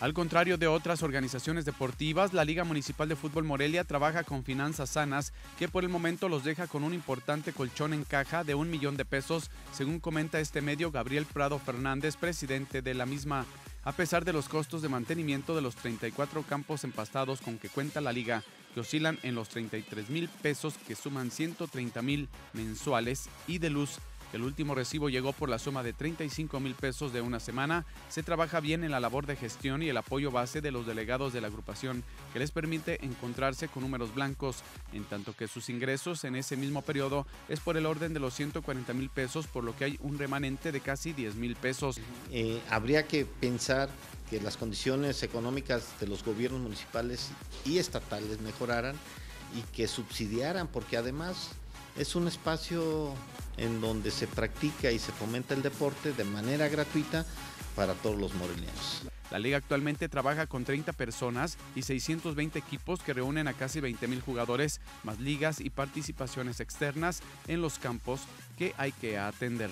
Al contrario de otras organizaciones deportivas, la Liga Municipal de Fútbol Morelia trabaja con finanzas sanas que por el momento los deja con un importante colchón en caja de un millón de pesos, según comenta este medio Gabriel Prado Fernández, presidente de la misma. A pesar de los costos de mantenimiento de los 34 campos empastados con que cuenta la liga, que oscilan en los 33 mil pesos que suman 130 mil mensuales y de luz el último recibo llegó por la suma de 35 mil pesos de una semana. Se trabaja bien en la labor de gestión y el apoyo base de los delegados de la agrupación, que les permite encontrarse con números blancos, en tanto que sus ingresos en ese mismo periodo es por el orden de los 140 mil pesos, por lo que hay un remanente de casi 10 mil pesos. Eh, habría que pensar que las condiciones económicas de los gobiernos municipales y estatales mejoraran y que subsidiaran, porque además es un espacio en donde se practica y se fomenta el deporte de manera gratuita para todos los morelianos. La liga actualmente trabaja con 30 personas y 620 equipos que reúnen a casi 20 mil jugadores, más ligas y participaciones externas en los campos que hay que atender.